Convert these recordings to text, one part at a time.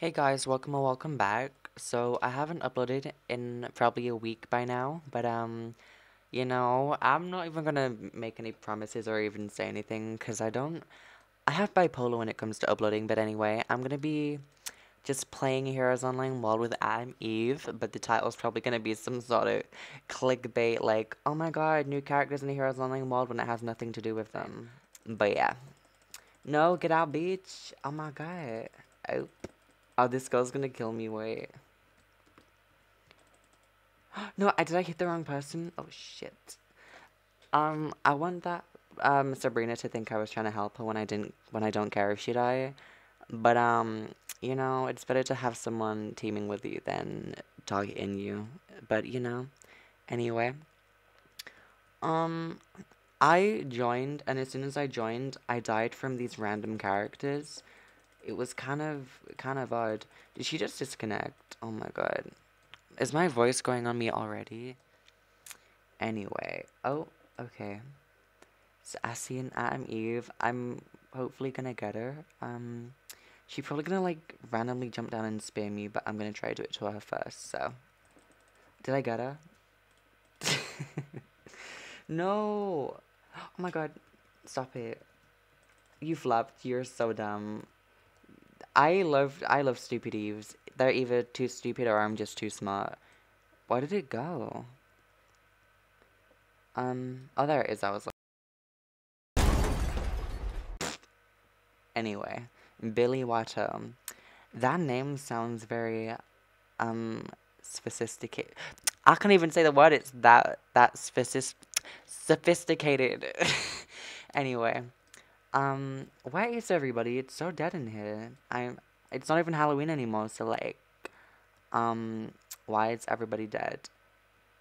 Hey guys, welcome or welcome back. So I haven't uploaded in probably a week by now, but um, you know, I'm not even gonna make any promises or even say anything because I don't. I have bipolar when it comes to uploading, but anyway, I'm gonna be just playing Heroes Online World with Atom Eve, but the title's probably gonna be some sort of clickbait like, oh my god, new characters in Heroes Online World when it has nothing to do with them. But yeah. No, get out, bitch. Oh my god. Oh. Oh, this girl's gonna kill me, wait. No, I did I hit the wrong person? Oh shit. Um, I want that um Sabrina to think I was trying to help her when I didn't when I don't care if she die. But um, you know, it's better to have someone teaming with you than targeting you. But you know, anyway. Um I joined and as soon as I joined, I died from these random characters. It was kind of kind of odd. Did she just disconnect? Oh my god. Is my voice going on me already? Anyway. Oh, okay. So I see an Atom Eve. I'm hopefully gonna get her. Um she's probably gonna like randomly jump down and spear me, but I'm gonna try to do it to her first, so did I get her? no! Oh my god, stop it. You flopped, you're so dumb. I love I love stupid Eves. They're either too stupid or I'm just too smart. Where did it go? Um, oh there it is, I was like... Anyway, Billy Watto. That name sounds very, um, sophisticated. I can't even say the word, it's that, that sophistic, sophisticated. anyway. Um, where is everybody? It's so dead in here. I'm. It's not even Halloween anymore. So like, um, why is everybody dead?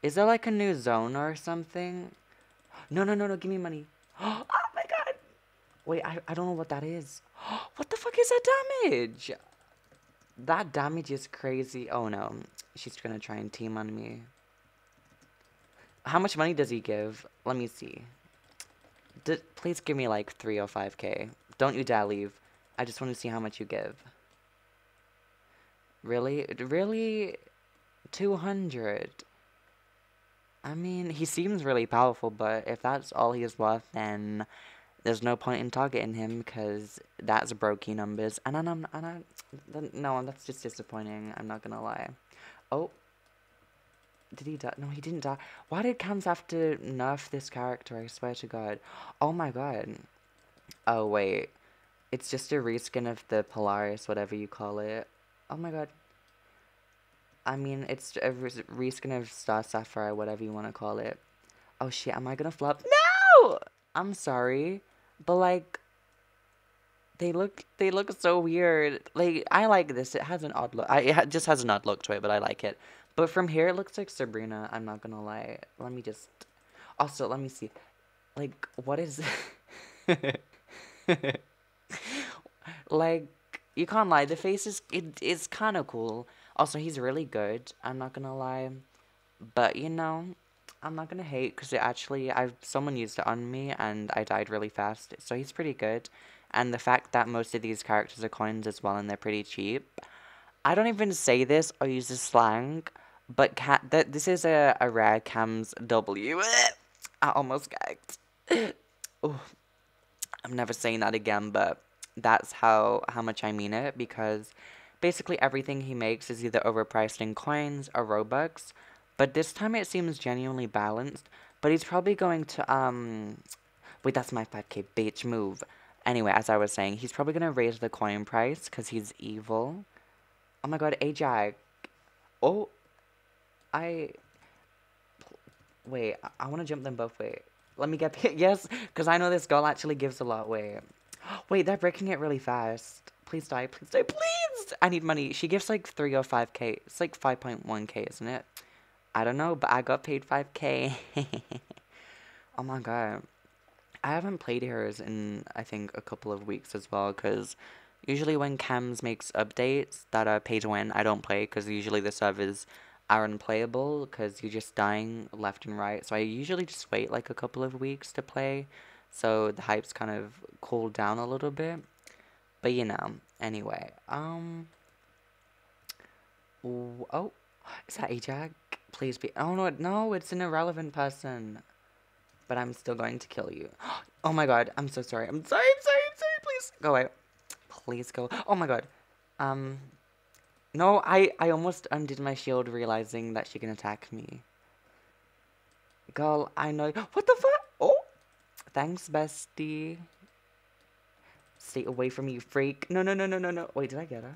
Is there like a new zone or something? No, no, no, no. Give me money. Oh my god. Wait, I I don't know what that is. What the fuck is that damage? That damage is crazy. Oh no, she's gonna try and team on me. How much money does he give? Let me see. D please give me like 3 or 5k. Don't you dare leave. I just want to see how much you give. Really? Really? 200? I mean, he seems really powerful, but if that's all he is worth, then there's no point in targeting him because that's brokey numbers. And I'm, and I, no, that's just disappointing. I'm not gonna lie. Oh, did he die? No, he didn't die. Why did Cams have to nerf this character? I swear to God. Oh my God. Oh, wait. It's just a reskin of the Polaris, whatever you call it. Oh my God. I mean, it's a reskin of Star Sapphire, whatever you want to call it. Oh shit, am I gonna flop? No! I'm sorry. But like, they look they look so weird. Like I like this. It has an odd look. I it just has an odd look to it, but I like it. But from here, it looks like Sabrina. I'm not gonna lie. Let me just. Also, let me see. Like, what is. like, you can't lie. The face is. It, It is kind of cool. Also, he's really good. I'm not gonna lie. But, you know. I'm not gonna hate because it actually. I've Someone used it on me and I died really fast. So he's pretty good. And the fact that most of these characters are coins as well and they're pretty cheap. I don't even say this or use this slang. But cat that this is a, a rare cams W. I almost gagged. oh, I'm never saying that again, but that's how how much I mean it because basically everything he makes is either overpriced in coins or Robux. But this time it seems genuinely balanced. But he's probably going to um wait, that's my 5k bitch move. Anyway, as I was saying, he's probably gonna raise the coin price because he's evil. Oh my god, Ajax. Oh, I wait. I, want to jump them both. Wait, let me get the yes, because I know this girl actually gives a lot. Wait, wait, they're breaking it really fast. Please die, please die, please. I need money. She gives like three or five k. It's like five point one k, isn't it? I don't know, but I got paid five k. oh my god. I haven't played Heroes in I think a couple of weeks as well because usually when Cams makes updates that are pay to win, I don't play because usually the servers are unplayable because you're just dying left and right. So I usually just wait like a couple of weeks to play. So the hype's kind of cooled down a little bit. But you know, anyway, um oh, is that Ajax? Please be. Oh no, no, it's an irrelevant person. But I'm still going to kill you. Oh my god, I'm so sorry. I'm sorry, I'm sorry, I'm sorry. Please go away. Please go. Oh my god. Um, no, I, I almost undid my shield realizing that she can attack me. Girl, I know. What the fuck? Oh, thanks, bestie. Stay away from me, you freak. No, no, no, no, no, no. Wait, did I get her?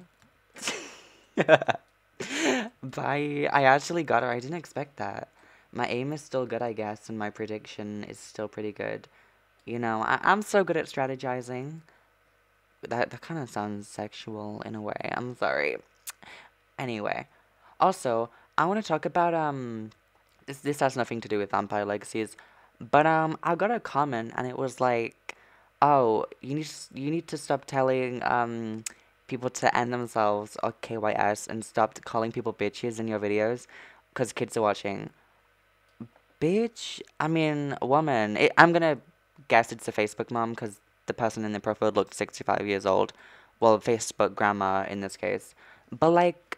Bye. I actually got her. I didn't expect that. My aim is still good, I guess, and my prediction is still pretty good. You know, I I'm so good at strategizing. That, that kind of sounds sexual in a way. I'm sorry. Anyway. Also, I want to talk about, um, this, this has nothing to do with Vampire Legacies, but, um, I got a comment and it was like, oh, you need, you need to stop telling, um, people to end themselves or KYS and stop calling people bitches in your videos because kids are watching. Bitch, I mean, woman. It, I'm gonna guess it's a Facebook mom because the person in the profile looked 65 years old. Well, Facebook grandma in this case. But like,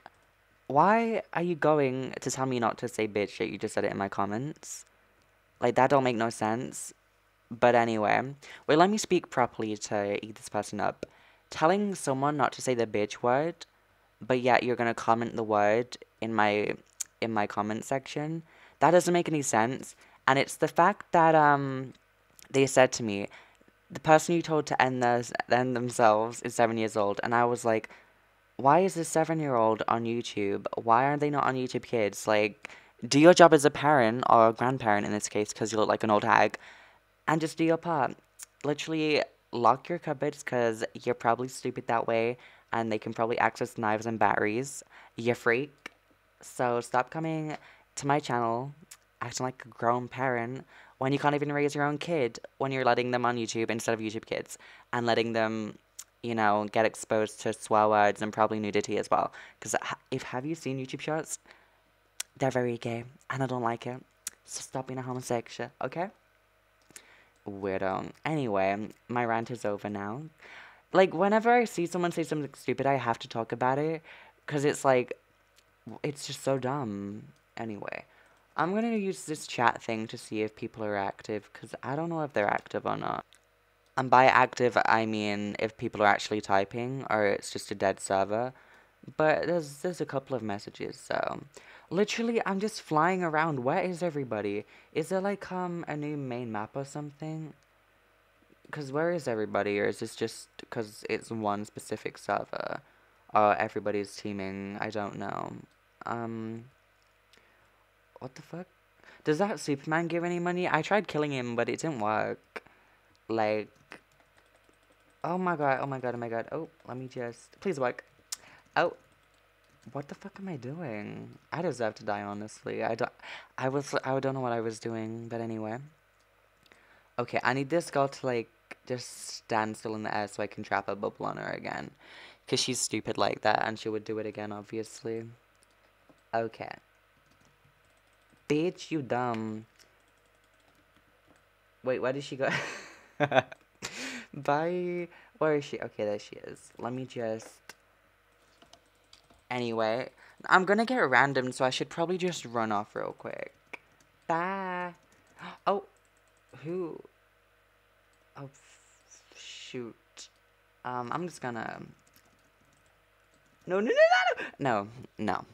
why are you going to tell me not to say bitch yet you just said it in my comments? Like, that don't make no sense. But anyway, wait, let me speak properly to eat this person up. Telling someone not to say the bitch word, but yet you're gonna comment the word in my in my comment section. That doesn't make any sense. And it's the fact that um they said to me, the person you told to end this end themselves is seven years old, and I was like, why is this seven year old on YouTube? Why aren't they not on YouTube Kids? Like, do your job as a parent or a grandparent in this case, because you look like an old hag, and just do your part. Literally, lock your cupboards because you're probably stupid that way, and they can probably access knives and batteries. You freak. So stop coming to my channel acting like a grown parent when you can't even raise your own kid when you're letting them on YouTube instead of YouTube Kids and letting them, you know, get exposed to swear words and probably nudity as well. Because if have you seen YouTube shorts? They're very gay and I don't like it. So stop being a homosexual, okay? Weirdo. Anyway, my rant is over now. Like, whenever I see someone say something stupid, I have to talk about it. Because it's like, it's just so dumb. Anyway, I'm going to use this chat thing to see if people are active. Because I don't know if they're active or not. And by active, I mean if people are actually typing or it's just a dead server. But there's there's a couple of messages, so literally I'm just flying around. Where is everybody? Is there like um a new main map or something? Cause where is everybody, or is this just because it's one specific server, or everybody's teaming? I don't know. Um, what the fuck? Does that Superman give any money? I tried killing him, but it didn't work. Like, oh my god, oh my god, oh my god. Oh, let me just, please work. Oh, what the fuck am I doing? I deserve to die, honestly. I don't, I was, I don't know what I was doing, but anyway. Okay, I need this girl to, like, just stand still in the air so I can trap a bubble on her again. Because she's stupid like that, and she would do it again, obviously. Okay. Bitch, you dumb. Wait, where did she go? Bye. Where is she? Okay, there she is. Let me just... Anyway, I'm gonna get random, so I should probably just run off real quick. Bye. Oh, who? Oh, shoot. Um, I'm just gonna... No, no, no, no, no, no,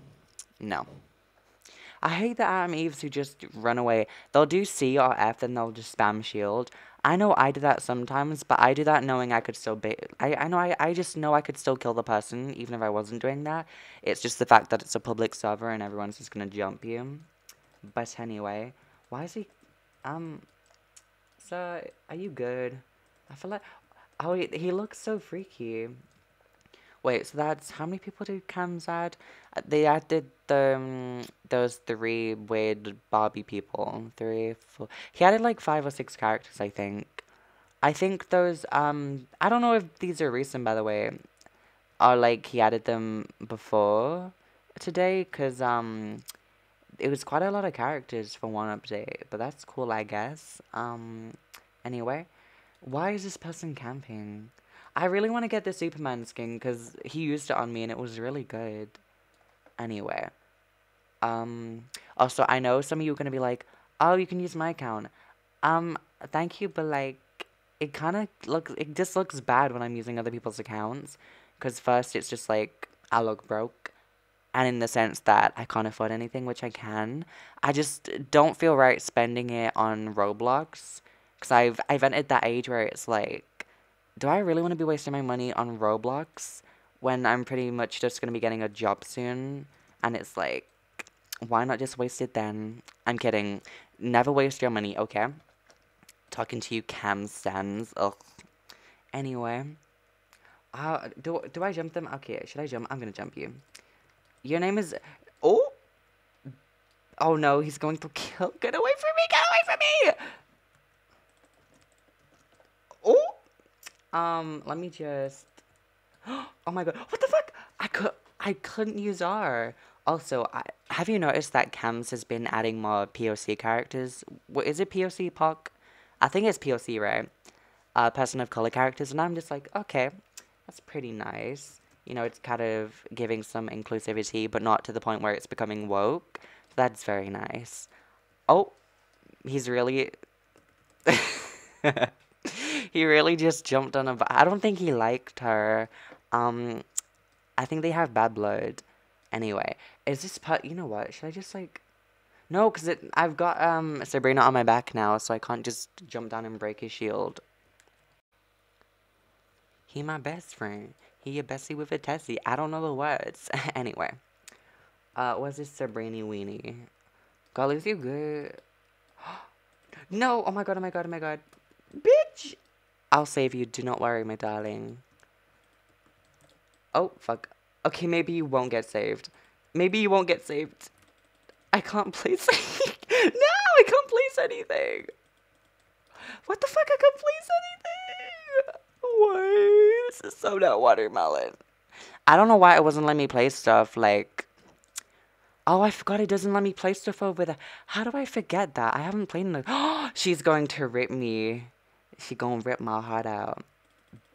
no. I hate the Atom Eves who just run away. They'll do C or F, then they'll just spam shield. I know I do that sometimes, but I do that knowing I could still be. I, I know I, I just know I could still kill the person, even if I wasn't doing that. It's just the fact that it's a public server and everyone's just gonna jump you. But anyway, why is he. Um. So, are you good? I feel like. Oh, he, he looks so freaky. Wait, so that's how many people did Cams add? Uh, they added the um, those three weird Barbie people. Three, four. He added like five or six characters, I think. I think those. Um, I don't know if these are recent, by the way, or like he added them before today, cause um, it was quite a lot of characters for one update. But that's cool, I guess. Um, anyway, why is this person camping? I really want to get the Superman skin because he used it on me and it was really good. Anyway. Um, also, I know some of you are going to be like, oh, you can use my account. Um, thank you, but like, it kind of looks, it just looks bad when I'm using other people's accounts. Because first, it's just like, I look broke. And in the sense that I can't afford anything, which I can. I just don't feel right spending it on Roblox. Because I've, I've entered that age where it's like, do I really want to be wasting my money on Roblox when I'm pretty much just going to be getting a job soon? And it's like, why not just waste it then? I'm kidding. Never waste your money, okay? Talking to you, Cam Stans. Ugh. Anyway. Uh, do, do I jump them? Okay, should I jump? I'm gonna jump you. Your name is... Oh! Oh no, he's going to kill... Get away from me! Get away from me! Oh! Um, let me just... Oh my god. What the fuck? I could... I couldn't use R. Also, I, have you noticed that Cams has been adding more POC characters? What is it POC, POC? I think it's POC, right? Uh, person of color characters, and I'm just like, okay, that's pretty nice. You know, it's kind of giving some inclusivity, but not to the point where it's becoming woke. That's very nice. Oh, he's really... he really just jumped on a... I don't think he liked her. Um, I think they have bad blood. Anyway, is this part? You know what? Should I just like? No, cause. I've got um Sabrina on my back now, so I can't just jump down and break his shield. He my best friend. He a bestie with a tessie. I don't know the words. anyway, uh, what's this Sabrina weenie? God, is you good? no! Oh my god! Oh my god! Oh my god! Bitch! I'll save you. Do not worry, my darling. Oh fuck. Okay, maybe you won't get saved. Maybe you won't get saved. I can't place no, I can't place anything. What the fuck? I can't place anything. Why? This is so not watermelon. I don't know why it wasn't letting me play stuff. Like, oh, I forgot it doesn't let me play stuff over there. How do I forget that? I haven't played in the. She's going to rip me. She gonna rip my heart out,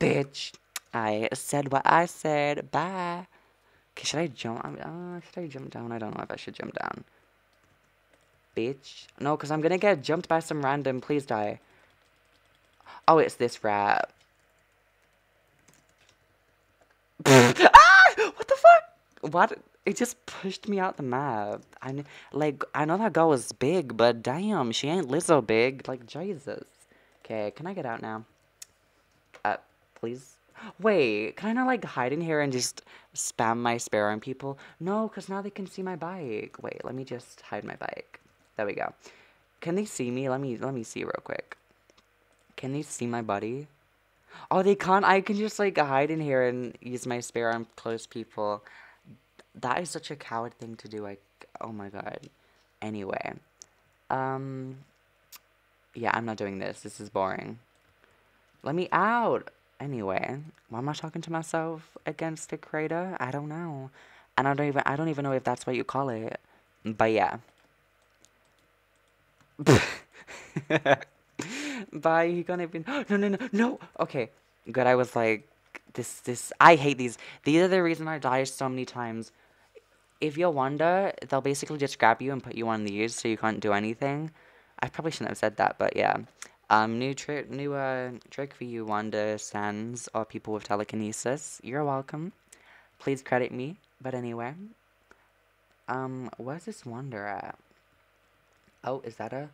bitch. I said what I said. Bye. Okay, should I jump? Uh, should I jump down? I don't know if I should jump down. Bitch. No, because I'm going to get jumped by some random. Please die. Oh, it's this rat. ah! What the fuck? What? It just pushed me out the map. I like I know that girl was big, but damn, she ain't Lizzo big. Like Jesus. Okay, can I get out now? Uh, please. Wait, can I not like hide in here and just spam my spare on people? No, because now they can see my bike. Wait, let me just hide my bike. There we go. Can they see me? Let me let me see real quick. Can they see my buddy? Oh, they can't. I can just like hide in here and use my spare on close people. That is such a coward thing to do. Like, oh my god. Anyway, um, yeah, I'm not doing this. This is boring. Let me out. Anyway, why am I talking to myself against the crater? I don't know. And I don't even I don't even know if that's what you call it. But yeah. Bye, you gonna be no no no no okay. Good, I was like this this I hate these. These are the reason I die so many times. If you're Wanda, they'll basically just grab you and put you on these so you can't do anything. I probably shouldn't have said that, but yeah. Um, new trick, new uh, trick for you, Wanda Sans, or people with telekinesis. You're welcome. Please credit me. But anyway, um, where's this Wanda at? Oh, is that a?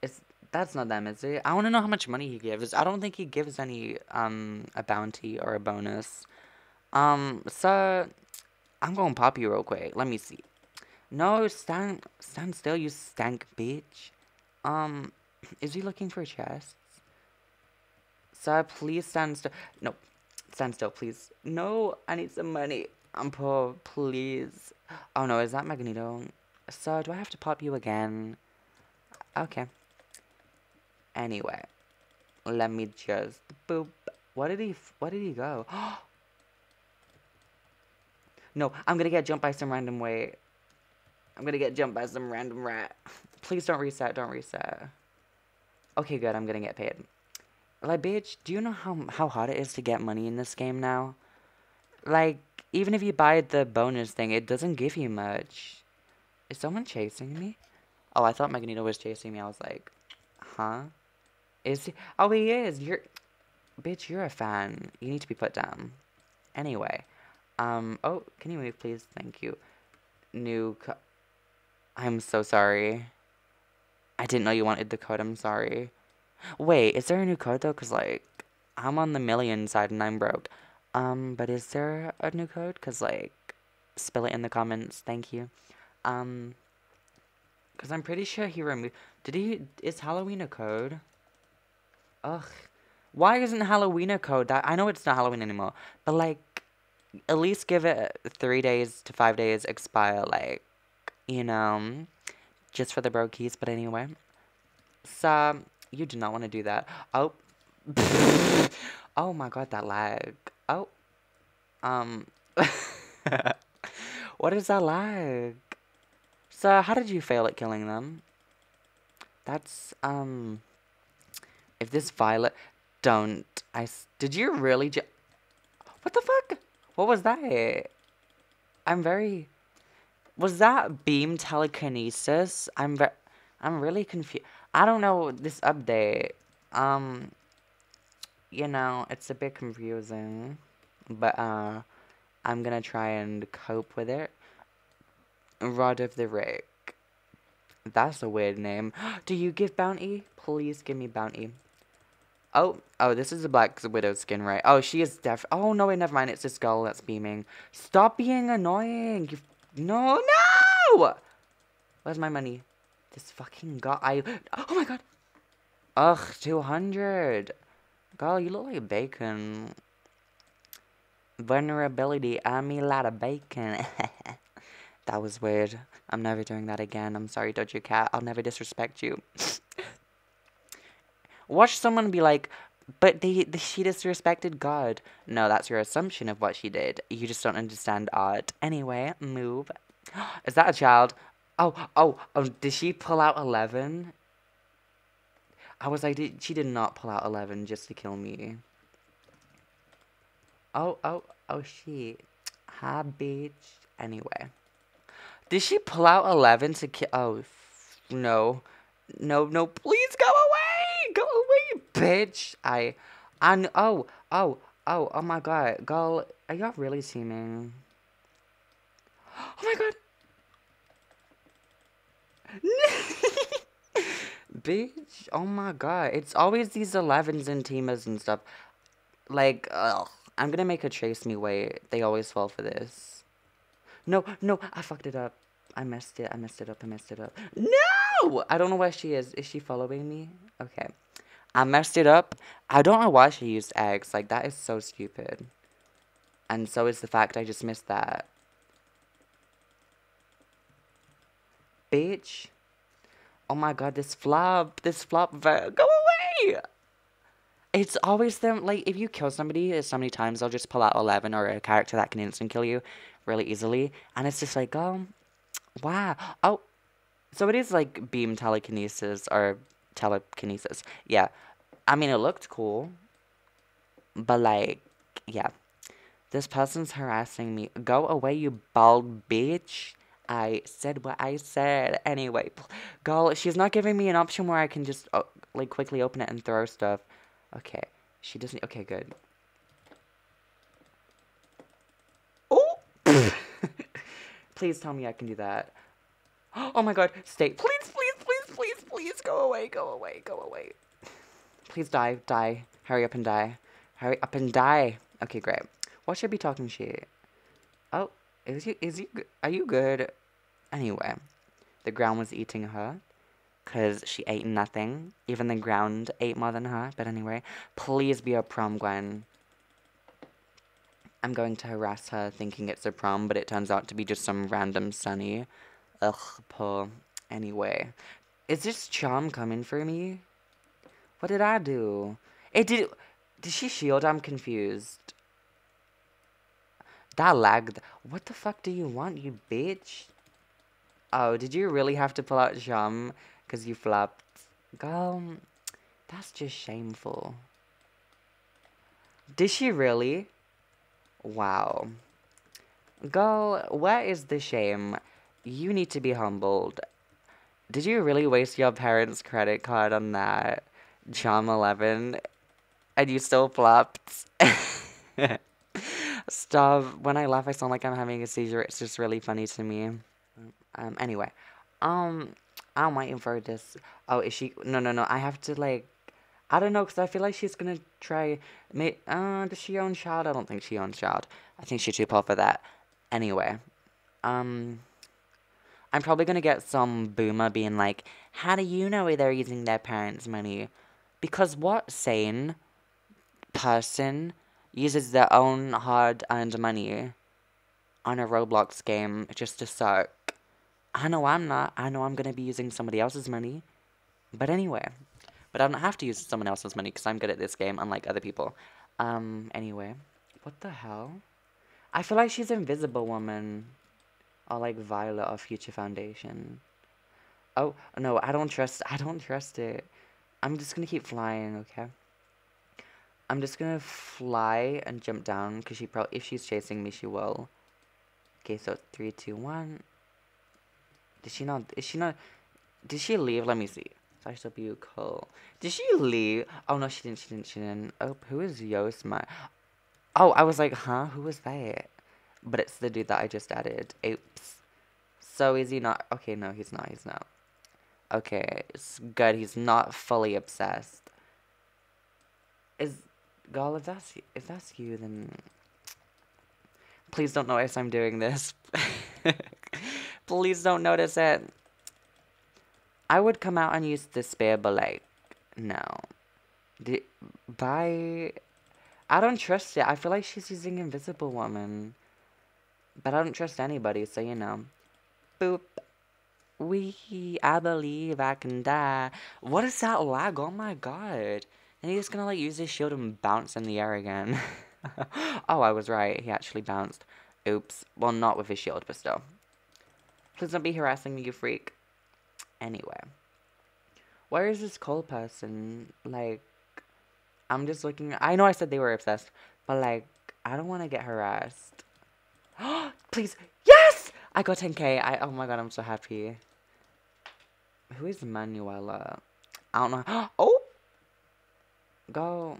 Is that's not them, is it? I want to know how much money he gives. I don't think he gives any um a bounty or a bonus. Um, so I'm gonna pop you real quick. Let me see. No, stand stand still, you stank bitch. Um. Is he looking for chests? Sir, please stand still. No, stand still, please. No, I need some money. I'm poor, please. Oh no, is that Magneto? Sir, do I have to pop you again? Okay. Anyway, let me just boop. What did he? What did he go? no, I'm gonna get jumped by some random way. I'm gonna get jumped by some random rat. Please don't reset. Don't reset. Okay, good. I'm gonna get paid. Like, bitch, do you know how how hard it is to get money in this game now? Like, even if you buy the bonus thing, it doesn't give you much. Is someone chasing me? Oh, I thought Magneto was chasing me. I was like, huh? Is he? Oh, he is. You're, bitch, you're a fan. You need to be put down. Anyway, um, oh, can you move, please? Thank you. New I'm so sorry. I didn't know you wanted the code. I'm sorry. Wait, is there a new code though? Cause like, I'm on the million side and I'm broke. Um, but is there a new code? Cause like, spill it in the comments. Thank you. Um, cause I'm pretty sure he removed. Did he? Is Halloween a code? Ugh. Why isn't Halloween a code? That I know it's not Halloween anymore, but like, at least give it three days to five days expire. Like, you know, just for the brokies. But anyway, so you do not want to do that. Oh, oh my god, that lag. Oh, um, what is that lag? So how did you fail at killing them? That's um. If this violet, don't I? Did you really just? What the fuck? What was that? I'm very was that beam telekinesis? I'm I'm really confused. I don't know this update. Um, you know, it's a bit confusing, but uh, I'm gonna try and cope with it. Rod of the Rick. That's a weird name. Do you give bounty? Please give me bounty. Oh, oh, this is a Black Widow skin, right? Oh, she is deaf. Oh, no, wait, never mind. It's this girl that's beaming. Stop being annoying, you no, no! Where's my money? This fucking guy. I oh my god. Ugh, 200. Girl, you look like bacon. Vulnerability, I'm a lot of bacon. that was weird. I'm never doing that again. I'm sorry, Doja Cat. I'll never disrespect you. Watch someone be like, but they, they, she disrespected God. No, that's your assumption of what she did. You just don't understand art. Anyway, move. Is that a child? Oh, oh, oh, did she pull out 11? I was like, did, she did not pull out 11 just to kill me. Oh, oh, oh, she. Hi, bitch. Anyway. Did she pull out 11 to kill? Oh, no. No, no, please go away! Bitch! I, I, oh, oh, oh, oh my god. Girl, are y'all really seeming? Oh my god! bitch, oh my god. It's always these 11s and teamers and stuff. Like, ugh. I'm gonna make her chase me wait. They always fall for this. No, no, I fucked it up. I messed it. I messed it up. I messed it up. No! I don't know where she is. Is she following me? Okay. I messed it up. I don't know why she used eggs. Like, that is so stupid. And so is the fact I just missed that. Bitch. Oh my god, this flop. This flop. Go away! It's always them, like, if you kill somebody so many times, they'll just pull out 11 or a character that can instant kill you really easily. And it's just like, oh, Wow. Oh, so it is like beam telekinesis or telekinesis. Yeah. I mean, it looked cool. But like, yeah. This person's harassing me. Go away, you bald bitch. I said what I said. Anyway, girl, she's not giving me an option where I can just, uh, like, quickly open it and throw stuff. Okay. She doesn't. Okay, good. Oh! Please tell me I can do that. Oh my god, stay. Please, please, go away, go away, go away. Please die, die. Hurry up and die. Hurry up and die. Okay, great. What should be talking shit? Oh, is you, is you, are you good? Anyway, the ground was eating her. Because she ate nothing. Even the ground ate more than her. But anyway, please be a prom, Gwen. I'm going to harass her thinking it's a prom, but it turns out to be just some random sunny. Ugh, poor. Anyway. Is this charm coming for me? What did I do? It did... Did she shield? I'm confused. That lagged. What the fuck do you want, you bitch? Oh, did you really have to pull out charm because you flopped? Girl, that's just shameful. Did she really? Wow. Girl, where is the shame? You need to be humbled. Did you really waste your parents' credit card on that Charm 11? And you still flopped? Stop. When I laugh, I sound like I'm having a seizure. It's just really funny to me. Um, anyway. Um, I'm waiting for this. Oh, is she? No, no, no. I have to, like, I don't know, because I feel like she's going to try. May, uh, does she own Child? I don't think she owns Child. I think she's too poor for that. Anyway. Um, I'm probably going to get some boomer being like, how do you know they're using their parents' money? Because what sane person uses their own hard-earned money on a Roblox game just to suck? I know I'm not. I know I'm going to be using somebody else's money. But anyway. But I don't have to use someone else's money because I'm good at this game, unlike other people. Um, anyway. What the hell? I feel like she's Invisible Woman. Or like Violet or Future Foundation. Oh, no, I don't trust, I don't trust it. I'm just gonna keep flying, okay? I'm just gonna fly and jump down, because she probably, if she's chasing me, she will. Okay, so three, two, one. Did she not, is she not, did she leave? Let me see. Slash W, cool. Did she leave? Oh, no, she didn't, she didn't, she didn't. Oh, who is Yosma? Oh, I was like, huh, who was that? But it's the dude that I just added. Oops. So is he not? Okay, no, he's not. He's not. Okay, it's good. He's not fully obsessed. Is Gal? If that's if that's you, then please don't notice I'm doing this. please don't notice it. I would come out and use the spear, but like, no. The, by, I don't trust it. I feel like she's using Invisible Woman. But I don't trust anybody, so you know. Boop. We, I believe I can die. What is that lag? Oh my god. And he's gonna like use his shield and bounce in the air again. oh, I was right. He actually bounced. Oops. Well, not with his shield, but still. Please don't be harassing me, you freak. Anyway. Where is this cold person? Like, I'm just looking. I know I said they were obsessed, but like, I don't want to get harassed. Please. Yes! I got 10k. I oh my god, I'm so happy. Who is Manuela? I don't know. Oh! Go.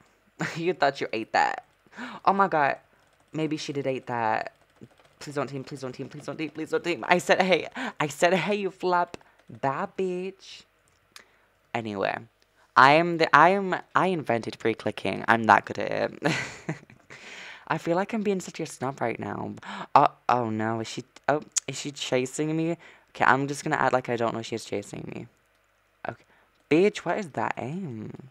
you thought you ate that. Oh my god. Maybe she did eat that. Please don't team, please don't team, please don't team, please don't team. I said hey. I said hey, you flop. Bad bitch. Anyway. I am the I am I invented free clicking. I'm that good at it. I feel like I'm being such a snob right now. Oh, oh no, is she, oh, is she chasing me? Okay, I'm just gonna act like I don't know she's chasing me. Okay. Bitch, what is that aim?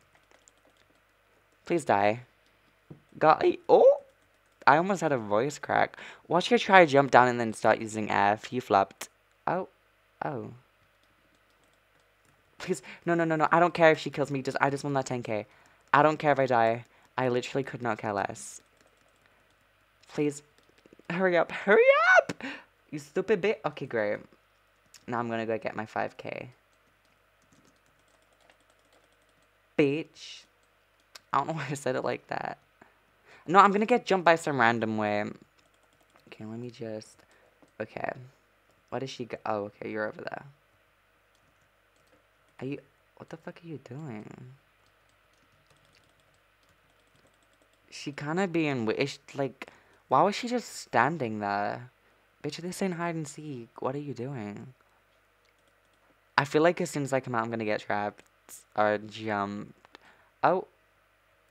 Please die. Got, it. oh! I almost had a voice crack. Watch her try to jump down and then start using F. You flopped. Oh. Oh. Please. No, no, no, no. I don't care if she kills me. Just I just want that 10k. I don't care if I die. I literally could not care less. Please, hurry up, hurry up! You stupid bit. Okay, great. Now I'm gonna go get my 5k. Bitch. I don't know why I said it like that. No, I'm gonna get jumped by some random way. Okay, let me just... Okay. What is she go- Oh, okay, you're over there. Are you... What the fuck are you doing? She kind of being... Is, like... Why was she just standing there? Bitch, this ain't hide and seek. What are you doing? I feel like as soon as I come out, I'm gonna get trapped or jumped. Oh.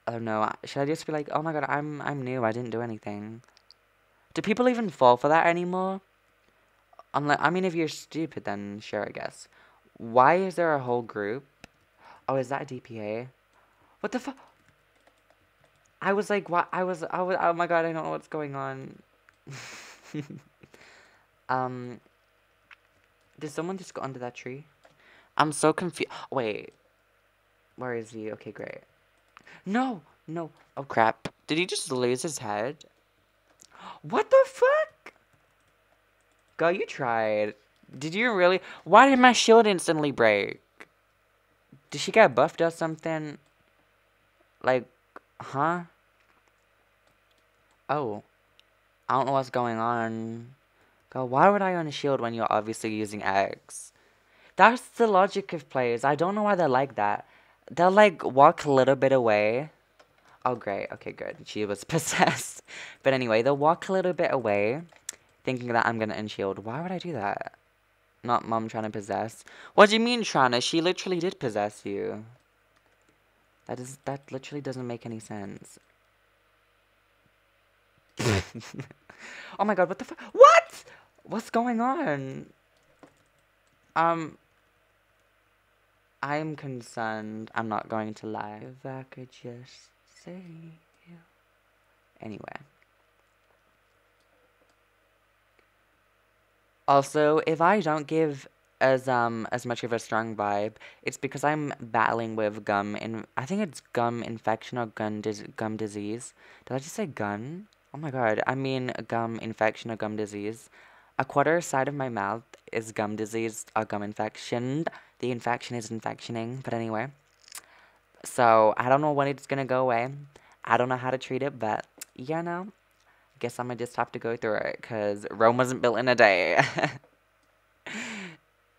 Oh no. Should I just be like, oh my god, I'm I'm new. I didn't do anything. Do people even fall for that anymore? Unless, I mean, if you're stupid, then sure, I guess. Why is there a whole group? Oh, is that a DPA? What the fuck? I was like, what? I was, I was, oh my god, I don't know what's going on. um, did someone just go under that tree? I'm so confused. Wait, where is he? Okay, great. No, no. Oh crap! Did he just lose his head? What the fuck? Girl, you tried. Did you really? Why did my shield instantly break? Did she get buffed or something? Like, Huh? Oh. I don't know what's going on. Go, why would I unshield when you're obviously using eggs? That's the logic of players. I don't know why they're like that. They'll like walk a little bit away. Oh great, okay good. She was possessed. But anyway, they'll walk a little bit away, thinking that I'm gonna unshield. Why would I do that? Not mom trying to possess. What do you mean trying to? She literally did possess you. That is that literally doesn't make any sense. oh my god, what the fuck? What? What's going on? Um, I'm concerned. I'm not going to lie. If I could just say you. Anyway. Also, if I don't give as um as much of a strong vibe, it's because I'm battling with gum and I think it's gum infection or gun dis gum disease. Did I just say gum? Oh my god, I mean gum infection or gum disease. A quarter side of my mouth is gum disease or gum infection. The infection is infectioning, but anyway. So, I don't know when it's gonna go away. I don't know how to treat it, but, you know, guess I'm gonna just have to go through it, because Rome wasn't built in a day.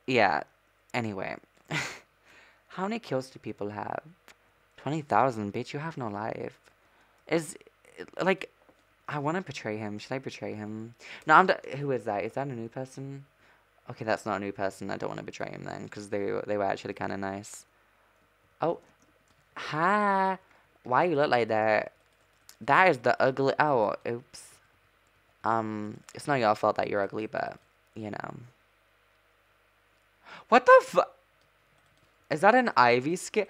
yeah, anyway. how many kills do people have? 20,000, bitch, you have no life. Is, like, I want to betray him. Should I betray him? No, I'm. Who is that? Is that a new person? Okay, that's not a new person. I don't want to betray him then, because they they were actually kind of nice. Oh, hi. Why you look like that? That is the ugly. Oh, oops. Um, it's not your fault that you're ugly, but you know. What the fu- Is that an Ivy skin?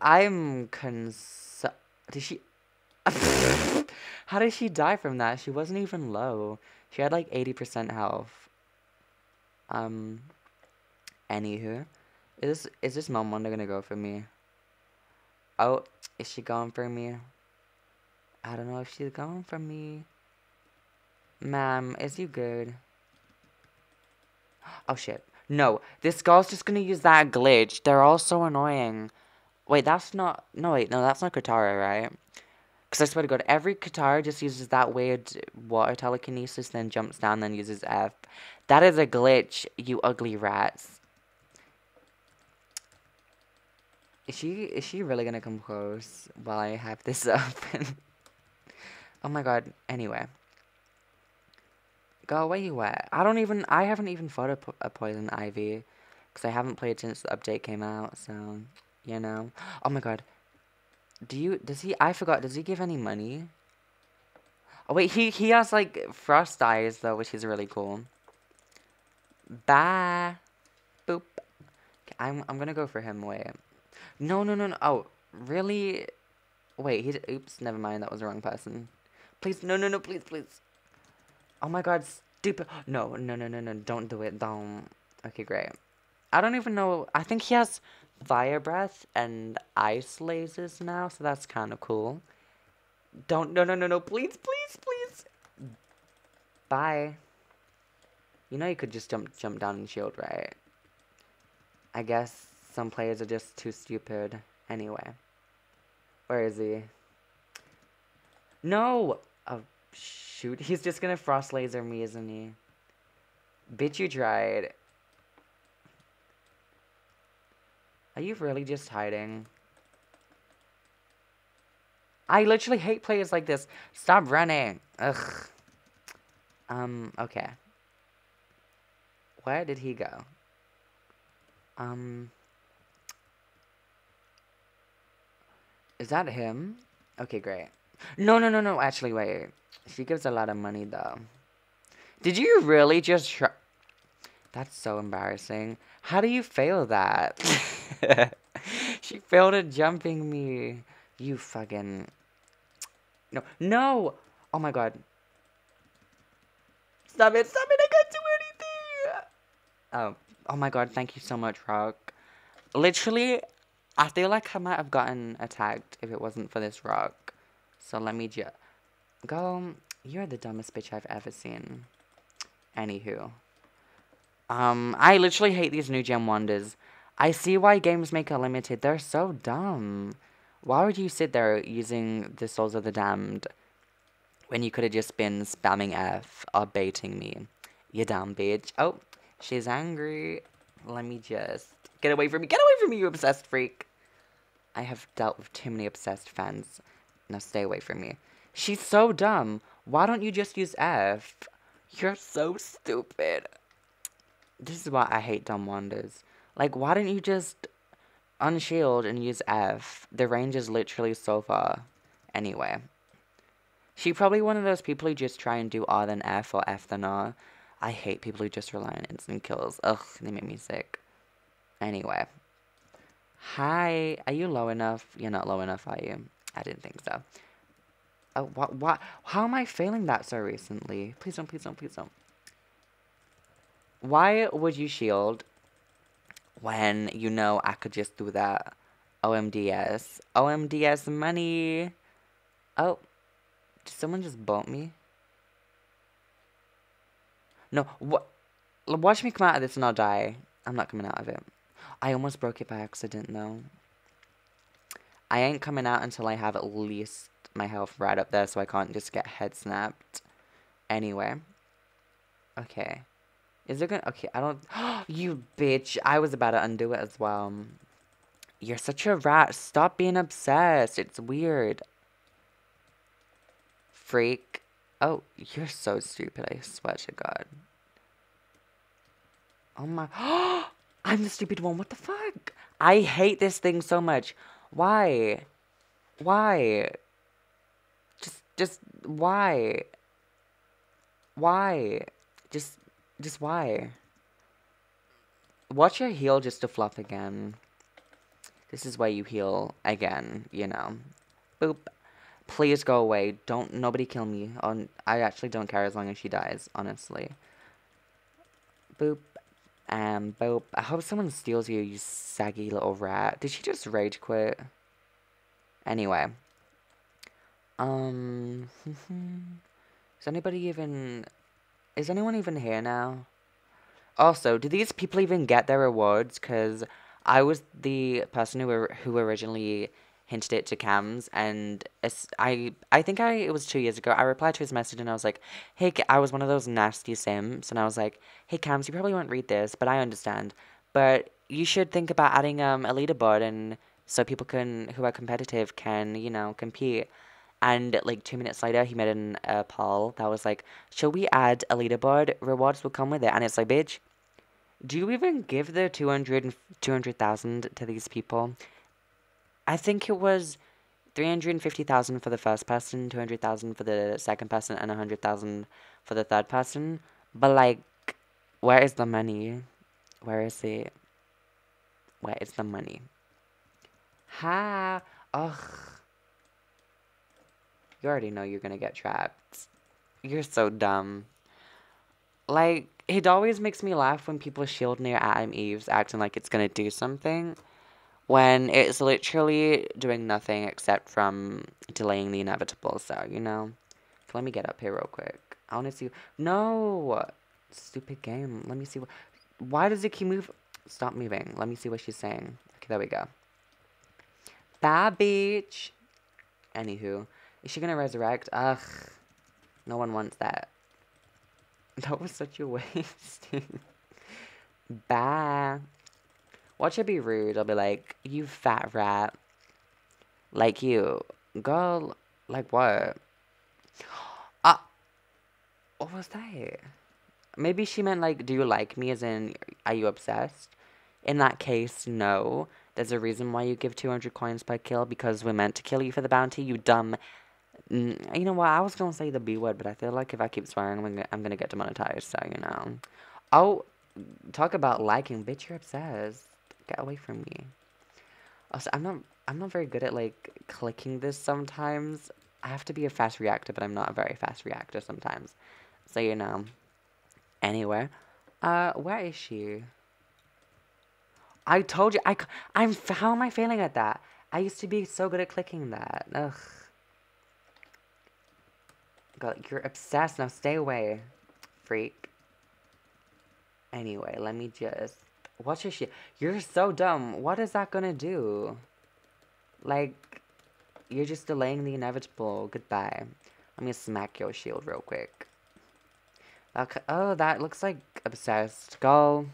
I'm cons. Did she? How did she die from that? She wasn't even low. She had like 80% health. Um, anywho. Is this, is this Mom Wonder gonna go for me? Oh, is she going for me? I don't know if she's going for me. Ma'am, is you good? Oh shit. No, this girl's just gonna use that glitch. They're all so annoying. Wait, that's not... No, wait, no, that's not Katara, right? Because I swear to God, every Katara just uses that weird water telekinesis, then jumps down, then uses F. That is a glitch, you ugly rats. Is she is she really gonna come close while I have this open? oh my god. Anyway. Go where you at? I don't even I haven't even fought a, po uh, a poison ivy because I haven't played since the update came out. So you know. Oh my god. Do you, does he, I forgot, does he give any money? Oh wait, he, he has like frost eyes though, which is really cool. Bye. Boop. I'm, I'm gonna go for him, wait. No, no, no, no, oh, really? Wait, he, oops, never mind, that was the wrong person. Please, no, no, no, please, please. Oh my god, stupid. No, no, no, no, no, don't do it, don't. Okay, great. I don't even know, I think he has fire breath and ice lasers now, so that's kind of cool. Don't, no, no, no, no, please, please, please. Bye. You know you could just jump, jump down and shield, right? I guess some players are just too stupid. Anyway. Where is he? No! Oh, shoot. He's just gonna frost laser me, isn't he? Bitch, you tried. Are you really just hiding? I literally hate players like this. Stop running. Ugh. Um, okay. Where did he go? Um. Is that him? Okay, great. No, no, no, no. Actually, wait. She gives a lot of money, though. Did you really just try? That's so embarrassing. How do you fail that? she failed at jumping me. You fucking... No. No! Oh my god. Stop it, stop it, I can't do anything! Oh. Oh my god, thank you so much, Rock. Literally, I feel like I might have gotten attacked if it wasn't for this rock. So let me just... Go. You're the dumbest bitch I've ever seen. Anywho. Um, I literally hate these new gem wonders. I see why games make it limited. They're so dumb. Why would you sit there using the Souls of the Damned When you could have just been spamming F or baiting me. You dumb bitch. Oh, she's angry. Let me just... Get away from me. Get away from me, you obsessed freak. I have dealt with too many obsessed fans. Now stay away from me. She's so dumb. Why don't you just use F? You're so stupid. This is why I hate dumb Wandas. Like, why don't you just unshield and use F? The range is literally so far. Anyway. She probably one of those people who just try and do R then F or F then R. I hate people who just rely on instant kills. Ugh, they make me sick. Anyway. Hi, are you low enough? You're not low enough, are you? I didn't think so. Uh, oh, what, what? How am I failing that so recently? Please don't, please don't, please don't. Why would you shield when you know I could just do that? OMDS. OMDS money. Oh, did someone just bump me? No, what? Watch me come out of this and I'll die. I'm not coming out of it. I almost broke it by accident, though. I ain't coming out until I have at least my health right up there so I can't just get head snapped. Anyway. Okay. Is it gonna... Okay, I don't... you bitch. I was about to undo it as well. You're such a rat. Stop being obsessed. It's weird. Freak. Oh, you're so stupid. I swear to God. Oh my... I'm the stupid one. What the fuck? I hate this thing so much. Why? Why? Just, just, why? Why? Just, just why? Watch your heal just to fluff again. This is why you heal again, you know. Boop. Please go away. Don't, nobody kill me. On, I actually don't care as long as she dies, honestly. Boop. Um, boop. I hope someone steals you, you saggy little rat. Did she just rage quit? Anyway. Um, is anybody even, is anyone even here now? Also, do these people even get their rewards? Because I was the person who, who originally hinted it to Cams, and I I think I it was two years ago. I replied to his message and I was like, "Hey, I was one of those nasty sims," and I was like, "Hey, Cams, you probably won't read this, but I understand. But you should think about adding um a leaderboard and so people can who are competitive can you know compete." And like two minutes later, he made an uh, poll that was like, "Should we add a leaderboard? Rewards will come with it." And it's like, bitch, do you even give the 200 200,000 to these people? I think it was 350,000 for the first person, 200,000 for the second person, and 100,000 for the third person. But, like, where is the money? Where is it? Where is the money? Ha! Ugh. You already know you're gonna get trapped. You're so dumb. Like, it always makes me laugh when people shield near Atom Eves acting like it's gonna do something when it's literally doing nothing except from delaying the inevitable. So, you know, let me get up here real quick. I want to see. No! Stupid game. Let me see. What, why does it keep moving? Stop moving. Let me see what she's saying. Okay, there we go. Bad bitch. Anywho. Is she gonna resurrect? Ugh. No one wants that. That was such a waste. Bye. Watch it be rude. I'll be like, you fat rat. Like you. Girl, like what? Ah. Uh, what was that? Maybe she meant like, do you like me as in, are you obsessed? In that case, no. There's a reason why you give 200 coins per kill because we're meant to kill you for the bounty, you dumb... You know what, I was going to say the B word, but I feel like if I keep swearing, I'm going I'm gonna get demonetized, so, you know. Oh, talk about liking, bitch, you're obsessed. Get away from me. Also, I'm not I'm not very good at like clicking this sometimes. I have to be a fast reactor, but I'm not a very fast reactor sometimes. So you know. Anyway, uh, where is she? I told you I I'm how am I failing at that? I used to be so good at clicking that. Ugh. God, you're obsessed now. Stay away, freak. Anyway, let me just Watch your shit. You're so dumb. What is that gonna do? Like, you're just delaying the inevitable. Goodbye. Let me smack your shield real quick. Okay. Oh, that looks like obsessed. Go.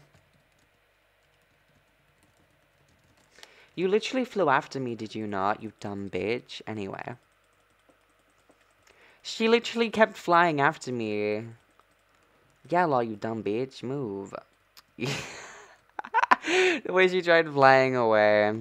You literally flew after me, did you not, you dumb bitch? Anyway. She literally kept flying after me. Yeah, lol, you dumb bitch. Move. the way she tried flying away.